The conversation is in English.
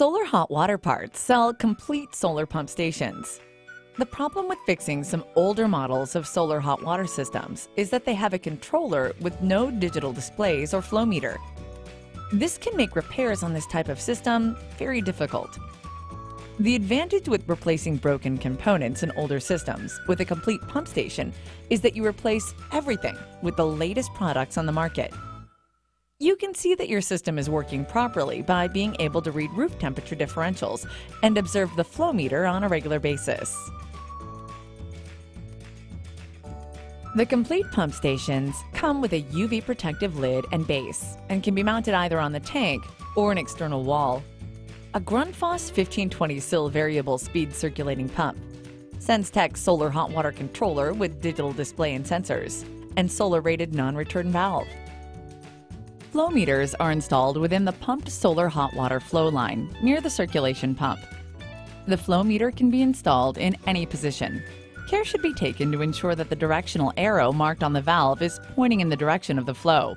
Solar hot Water Parts sell complete solar pump stations. The problem with fixing some older models of solar hot water systems is that they have a controller with no digital displays or flow meter. This can make repairs on this type of system very difficult. The advantage with replacing broken components in older systems with a complete pump station is that you replace everything with the latest products on the market. You can see that your system is working properly by being able to read roof temperature differentials and observe the flow meter on a regular basis. The complete pump stations come with a UV protective lid and base and can be mounted either on the tank or an external wall. A Grundfos 1520 SIL variable speed circulating pump, Senztek solar hot water controller with digital display and sensors, and solar rated non-return valve. Flow meters are installed within the pumped solar hot water flow line near the circulation pump. The flow meter can be installed in any position. Care should be taken to ensure that the directional arrow marked on the valve is pointing in the direction of the flow.